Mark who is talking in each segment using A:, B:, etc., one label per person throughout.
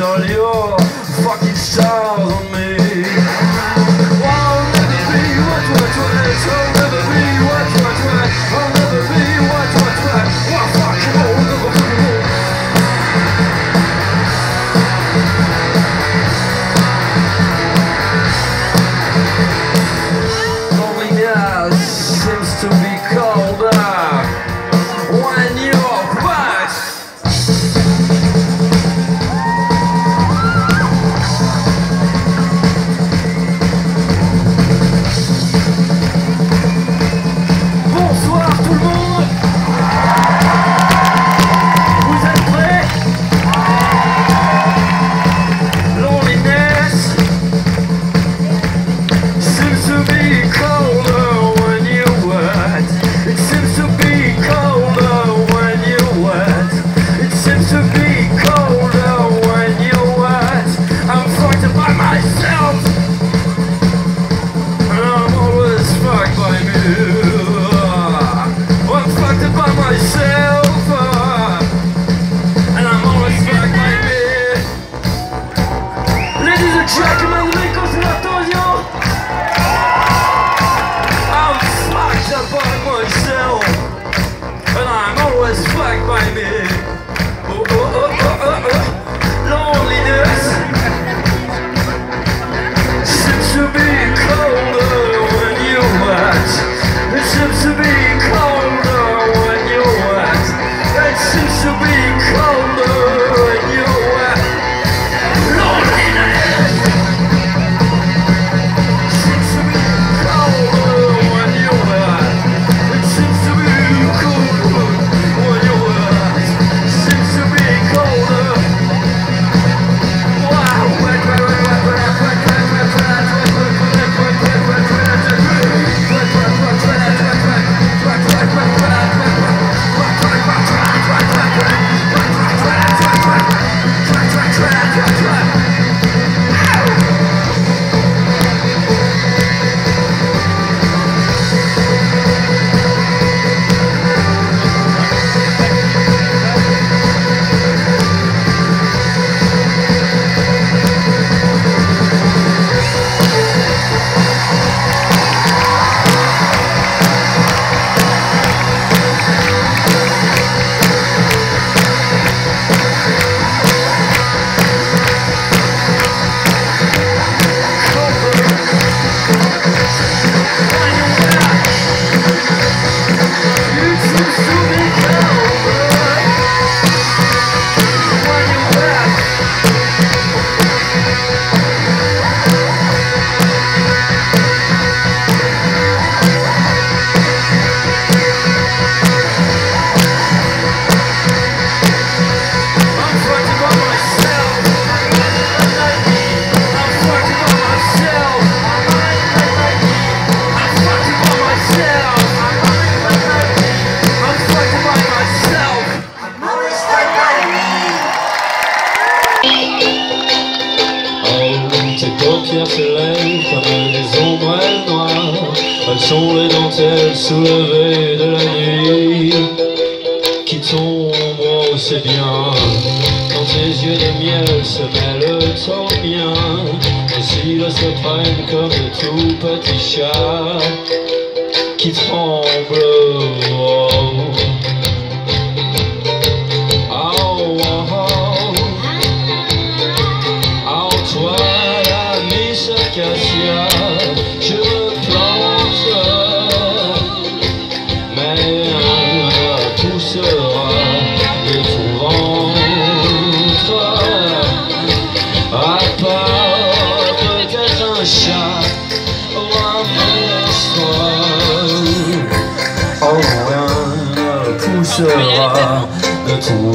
A: On your fucking
B: soul soulevée de la nuit qui tombe, oh c'est bien. Quand tes yeux de miel se mêlent au bien, et si le secret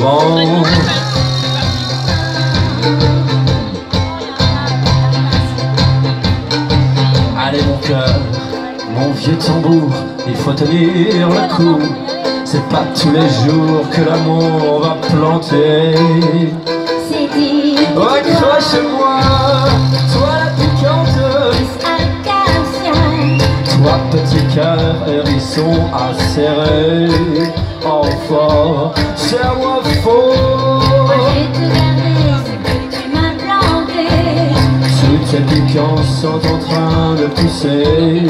B: Allez mon cœur, mon vieux tambour, il faut tenir le coup. C'est pas tous les jours que l'amour va planter.
C: C'est dit.
B: Accroche-moi, toi la piquante. Toi petit cœur, hérisson à serrer. Enfin, c'est à moi faux.
C: Moi j'ai tout gardé ce que tu m'as planté.
B: Toutes ces piquances sont en train de pousser.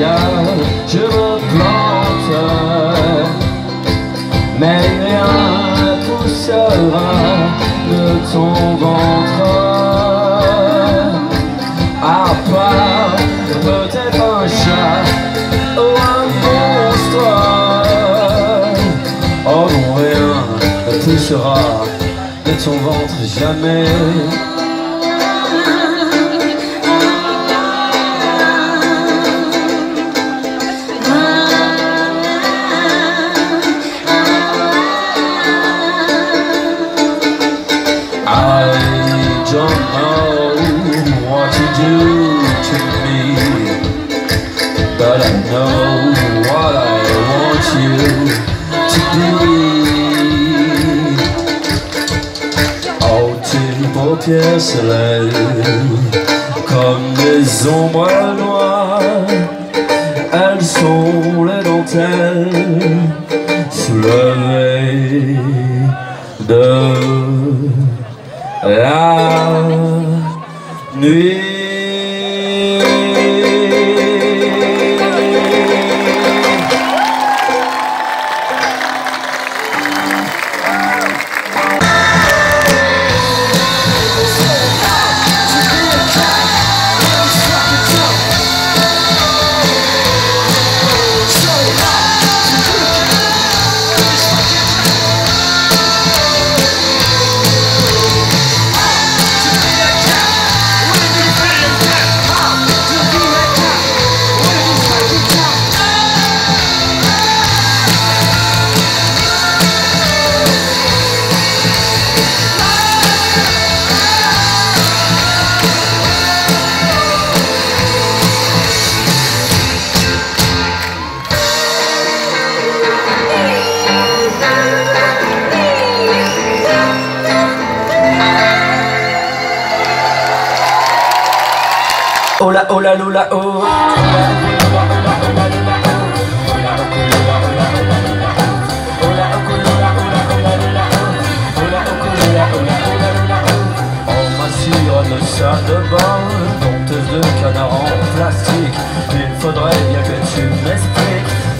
C: Je
B: me plante. Mais rien ne poussera de ton ventre. À part peut-être un chat ou un monstre. Oh non, rien ne poussera de ton ventre jamais. Paupières se lèvent comme des ombres noires, elles sont les dentelles soulevées de la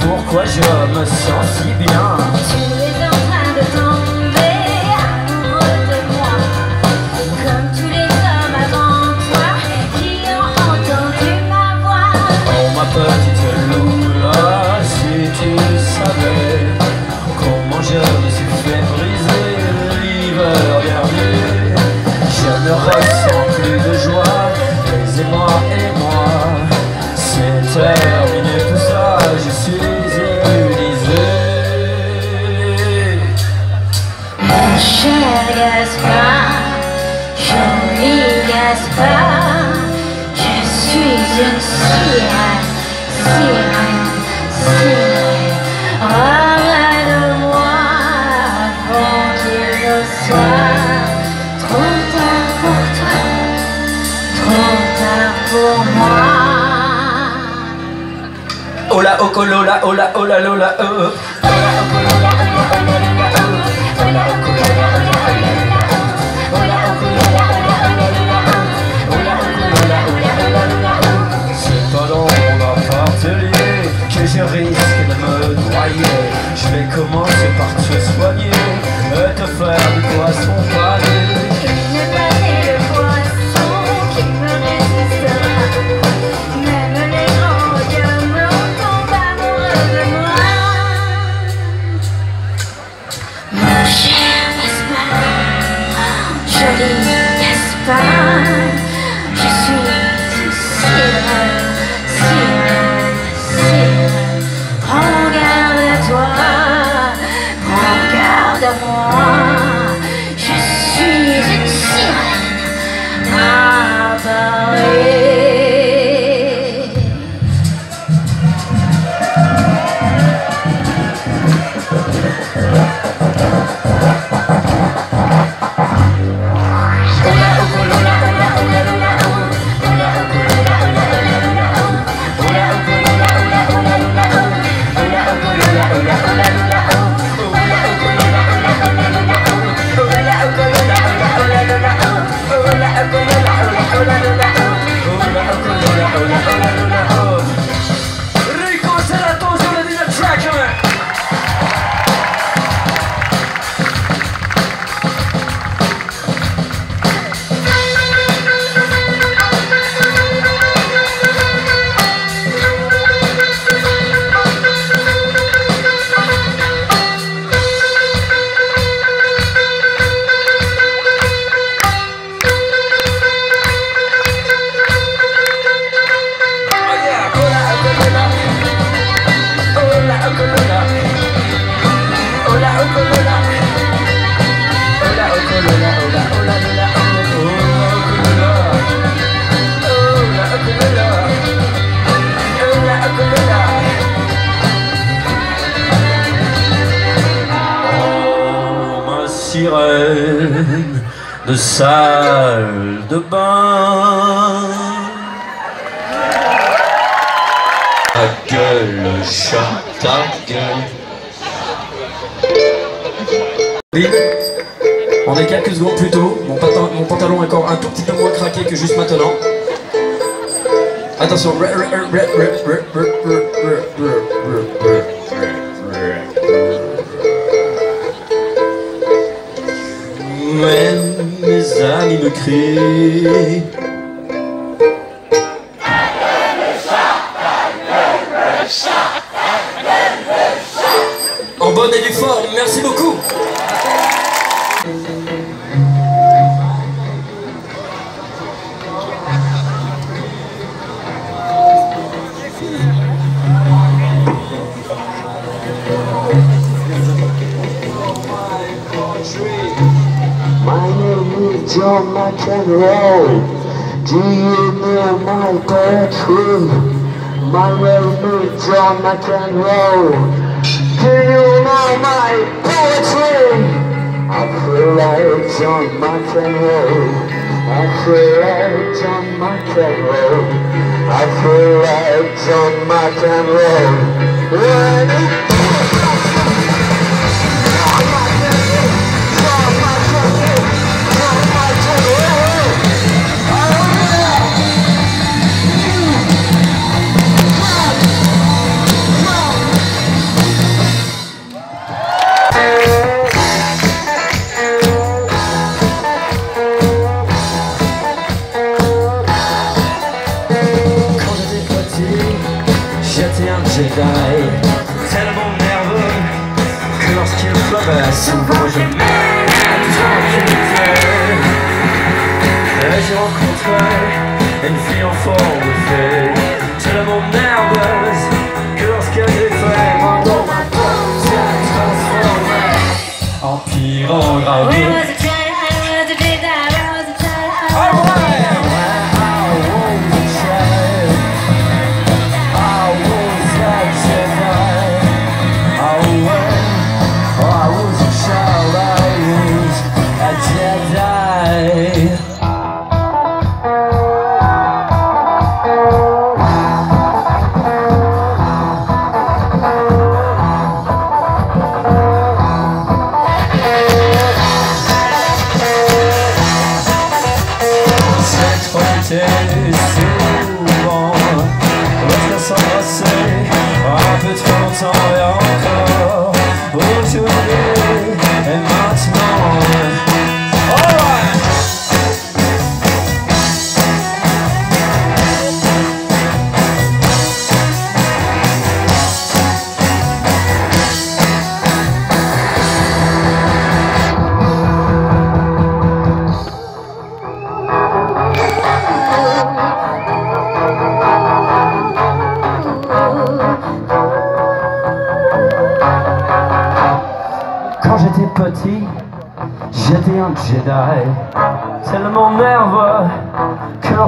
B: Pourquoi je me sens si bien? Oh la oh colola, oh la oh la lola oh.
A: Ta gueule, chat, ta gueule.
D: On est quelques secondes plus tôt. Mon, pantalon, mon pantalon est encore un tout petit peu moins craqué que juste maintenant. Attention.
A: Même mes amis me crient.
B: Do you know my poetry? My is John McEnroe. Do you know my poetry? I feel like John McEnroe. I feel like John McEnroe. I feel like John McEnroe. When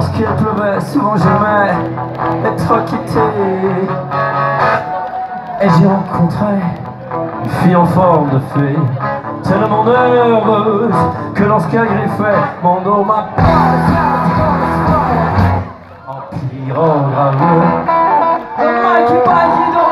A: lorsqu'il pleuvait Souvent j'aimais être quitté Et j'ai rencontré une fille en forme de fée. Tellement nerveuse que lorsqu'elle griffait Mon dos m'a En Mikey Mikey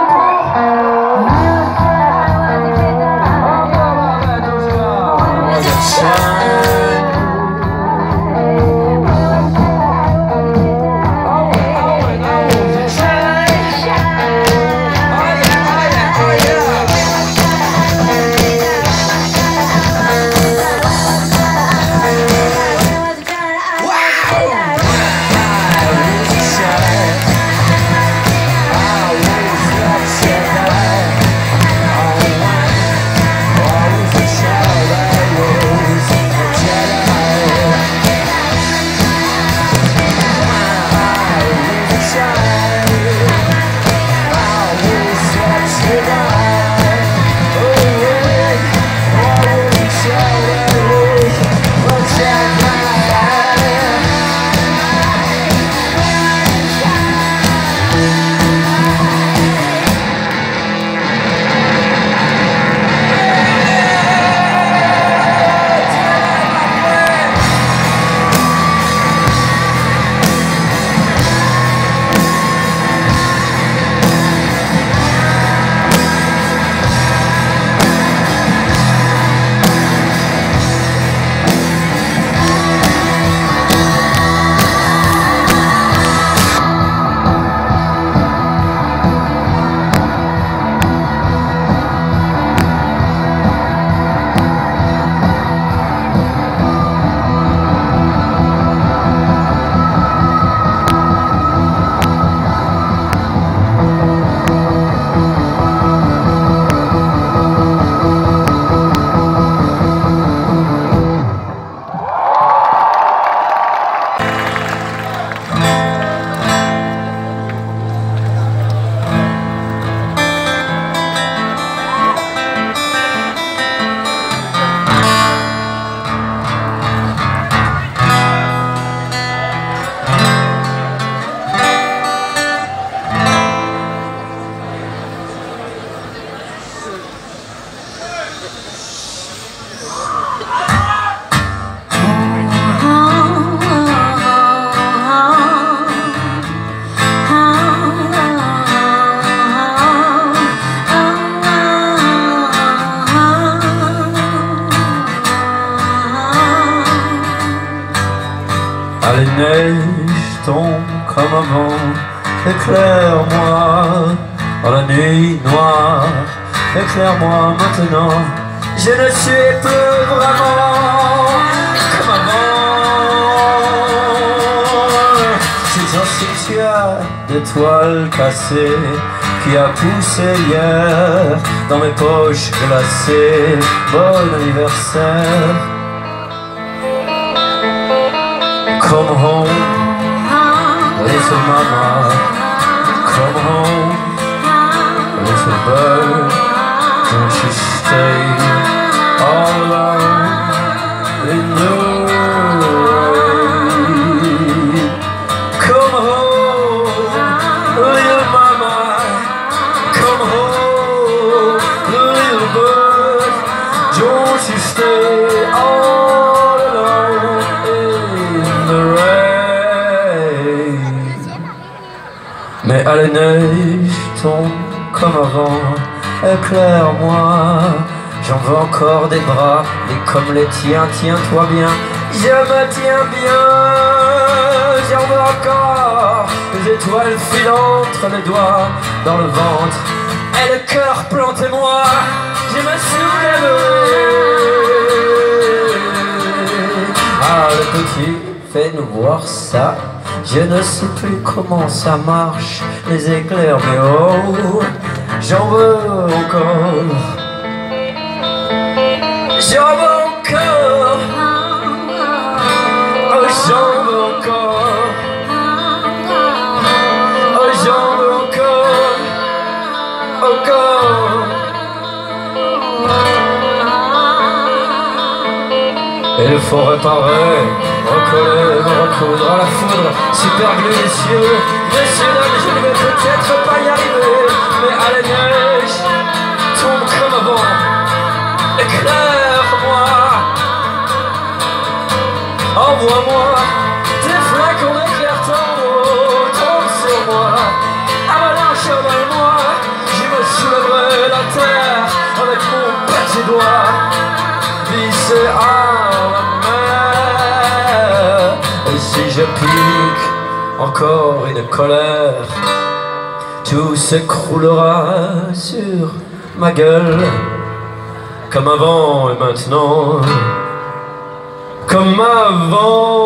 B: qui a poussé hier dans mes poches glacées. Bon anniversaire. Come home, little mama. Come home, little bird. Don't you stay all alone in the éclaire-moi. J'en veux encore des bras, et comme les tiens, tiens-toi bien. Je me tiens bien, j'en veux encore des étoiles filant entre les doigts dans le ventre. Et le cœur plantez-moi, je me soulève. Ah, le petit, fais-nous voir ça. Je ne sais plus comment ça marche, les éclairs, mais oh, j'en veux encore. J'en veux encore. Oh, j'en veux encore. Oh, j'en veux encore. Encore. Et faut réparer, recoller, recoudre à la foudre, super glue les cieux. Messieurs, dames, Envoie-moi des flacons d'éclair tendre, tombe sur moi. Avalanche, avale-moi, je me soulèverai la terre avec mon petit doigt vissé à la mer. Et si je pique encore une colère, tout s'écroulera sur ma gueule, comme avant et maintenant. Comme avant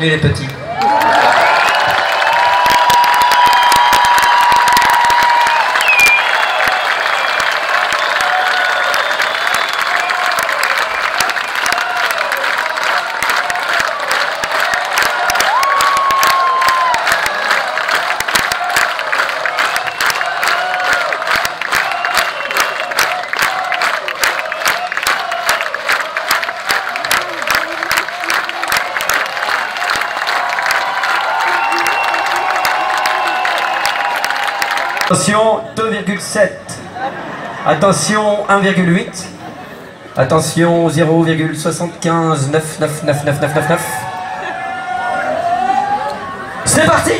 E: les petits.
B: Attention, 2,7. Attention, 1,8. Attention, 0,75.
F: 9, 9, 9, 9, 9,
B: 9, 9. C'est parti